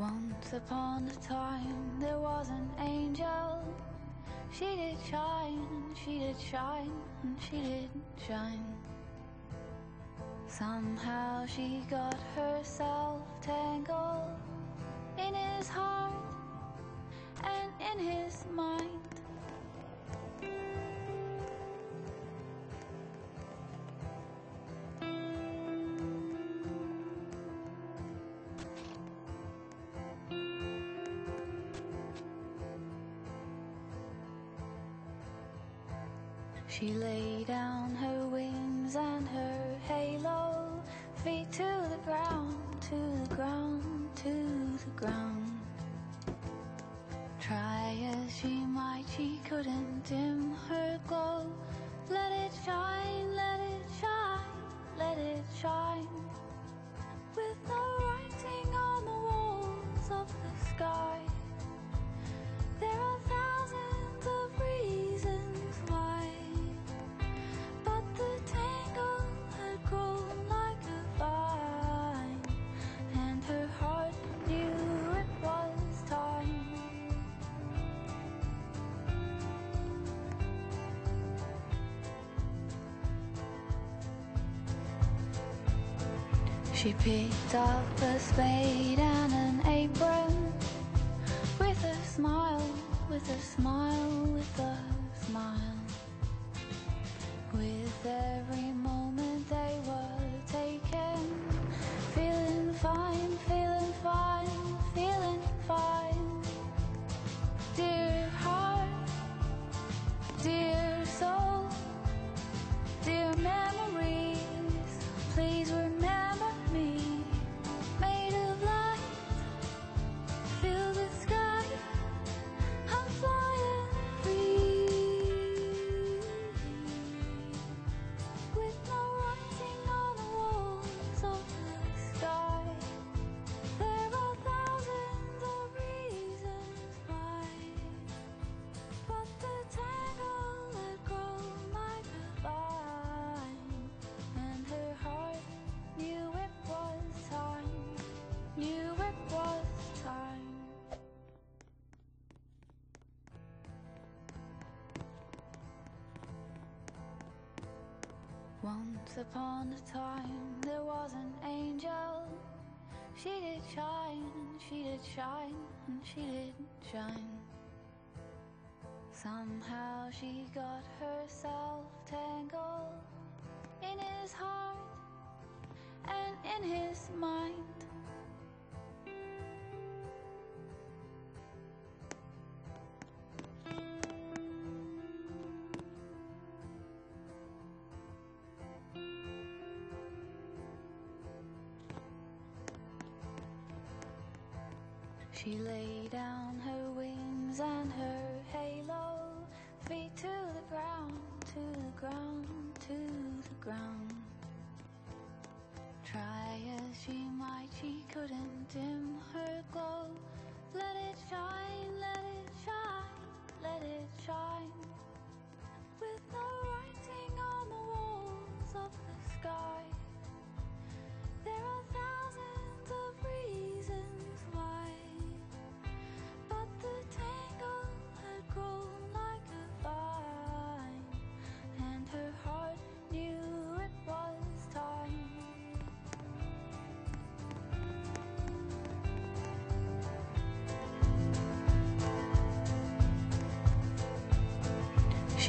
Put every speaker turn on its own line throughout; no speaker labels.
Once upon a time there was an angel. She did shine, she did shine, she did shine. Somehow she got herself tangled in his heart and in his mind. She lay down her wings and her halo, feet to the ground, to the ground, to the ground. Try as she might, she couldn't dim her She picked up a spade and an apron with a smile, with a smile, with a smile. With every Once upon a time there was an angel. She did shine, and she did shine, and she did shine. Somehow she got herself tangled in his heart and in his mind. She lay down her wings and her halo, feet to the ground, to the ground, to the ground. Try as she might, she couldn't dim her glow. Let it shine, let it shine, let it shine. With no writing on the walls of the sky.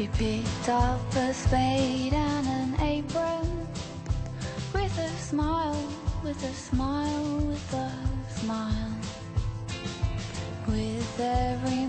She picked up a spade and an apron with a smile, with a smile, with a smile. With every